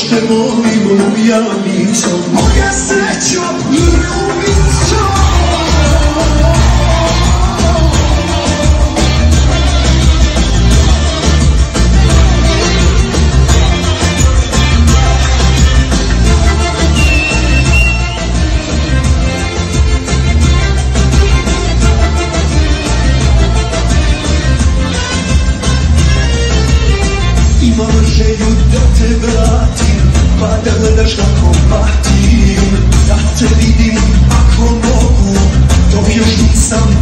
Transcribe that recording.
te volim, ja nisam. Moja sreća kako patim Da te vidim ako mogu. Dok još nisam